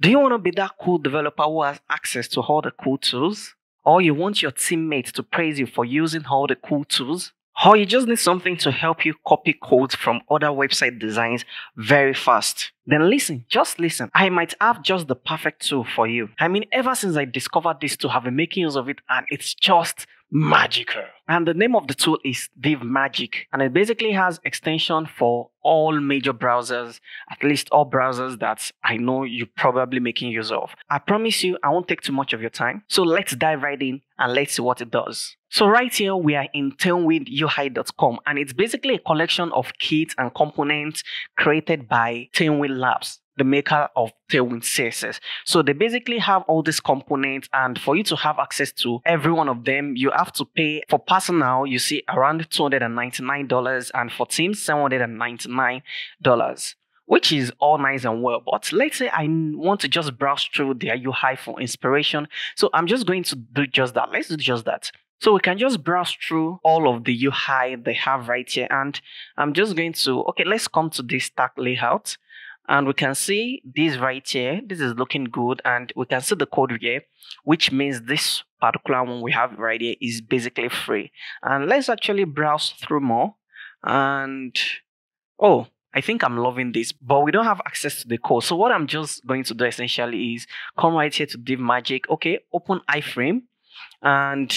Do you want to be that cool developer who has access to all the cool tools? Or you want your teammates to praise you for using all the cool tools? Or you just need something to help you copy codes from other website designs very fast? Then listen, just listen. I might have just the perfect tool for you. I mean, ever since I discovered this tool, I've been making use of it and it's just magical. And the name of the tool is Div Magic. And it basically has extension for all major browsers, at least all browsers that I know you're probably making use of. I promise you, I won't take too much of your time. So let's dive right in and let's see what it does. So right here, we are in tailwindui.com and it's basically a collection of kits and components created by Tailwind Labs the maker of Tailwind CSS. So they basically have all these components, and for you to have access to every one of them, you have to pay for personal. You see around two hundred and for nine dollars. Which is all nice and well, but let's say I want to just browse through their UI for inspiration. So I'm just going to do just that. Let's do just that. So we can just browse through all of the UI they have right here. And I'm just going to, okay, let's come to this stack layout and we can see this right here this is looking good and we can see the code here which means this particular one we have right here is basically free and let's actually browse through more and oh I think I'm loving this, but we don't have access to the code. So what I'm just going to do essentially is come right here to Div Magic. Okay, open iframe and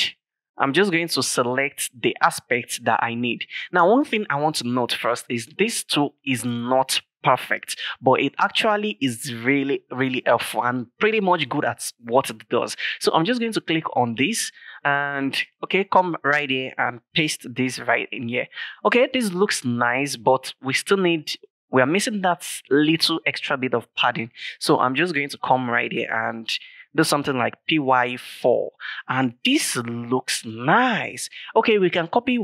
I'm just going to select the aspects that I need. Now, one thing I want to note first is this tool is not perfect, but it actually is really, really helpful and pretty much good at what it does. So I'm just going to click on this and okay, come right here and paste this right in here. Okay, this looks nice, but we still need we are missing that little extra bit of padding. So I'm just going to come right here and do something like py4 and this looks nice okay we can copy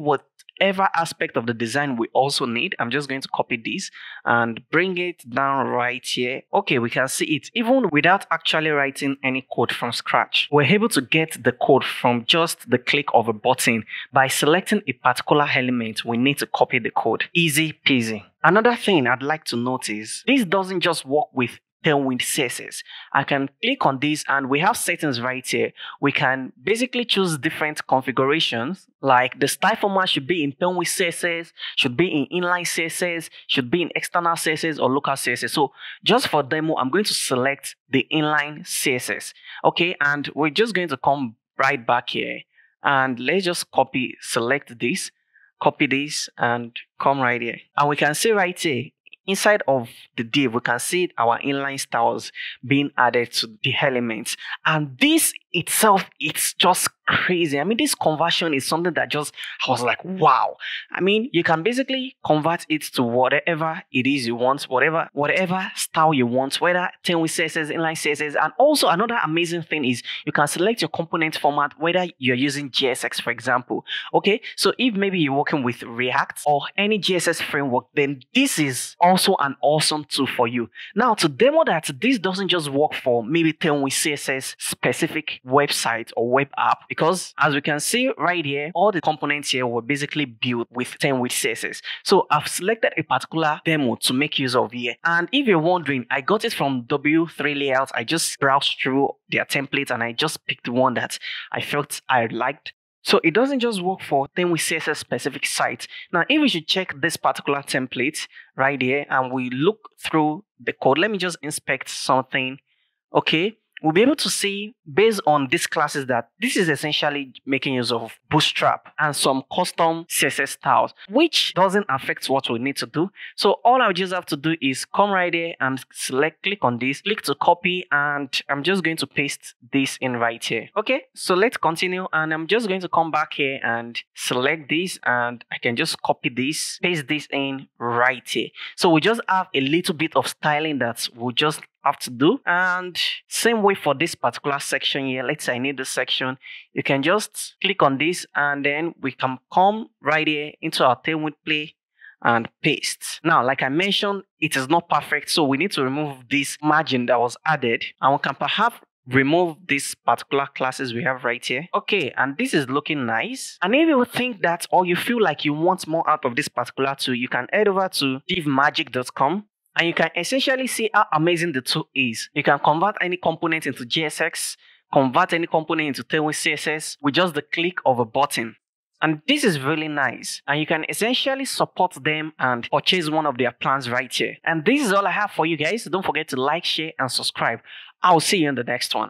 whatever aspect of the design we also need i'm just going to copy this and bring it down right here. Okay we can see it. Even without actually writing any code from scratch we're able to get the code from just the click of a button. By selecting a particular element we need to copy the code. Easy peasy Another thing I'd like to notice, this doesn't just work with Tailwind CSS. I can click on this and we have settings right here. We can basically choose different configurations like the style format should be in Tailwind CSS, should be in inline CSS, should be in external CSS or local CSS. So just for demo, I'm going to select the inline CSS. Okay, and we're just going to come right back here and let's just copy, select this, copy this and come right here. And we can see right here Inside of the div, we can see our inline styles being added to the elements. And this itself, it's just crazy. I mean, this conversion is something that just, I was like, wow. I mean, you can basically convert it to whatever it is you want, whatever, whatever style you want, whether Tailwind CSS, inline CSS. And also another amazing thing is you can select your component format, whether you're using JSX, for example. Okay. So if maybe you're working with React or any JSS framework, then this is also an awesome tool for you. Now to demo that this doesn't just work for maybe Tailwind CSS specific website or web app because as we can see right here, all the components here were basically built with Tailwind CSS. So I've selected a particular demo to make use of here. And if you're wondering, I got it from W3 Layouts. I just browsed through their templates and I just picked one that I felt I liked. So it doesn't just work for Tailwind CSS specific sites. Now, if we should check this particular template right here and we look through the code, let me just inspect something. Okay, we'll be able to see based on these classes that this is essentially making use of Bootstrap and some custom CSS styles, which doesn't affect what we need to do. So all I just have to do is come right here and select, click on this, click to copy, and I'm just going to paste this in right here. Okay, so let's continue. And I'm just going to come back here and select this, and I can just copy this, paste this in right here. So we just have a little bit of styling that we'll just have to do. And same way for this particular section here. Let's say I need this section. You can just click on this and then we can come right here into our Tailwind Play and paste. Now, like I mentioned, it is not perfect. So we need to remove this margin that was added and we can perhaps remove these particular classes we have right here. Okay, and this is looking nice. And if you think that or you feel like you want more out of this particular tool, you can head over to divmagic.com And you can essentially see how amazing the tool is. You can convert any component into JSX, convert any component into Tailwind CSS with just the click of a button. And this is really nice. And you can essentially support them and purchase one of their plans right here. And this is all I have for you guys. Don't forget to like, share, and subscribe. I'll see you in the next one.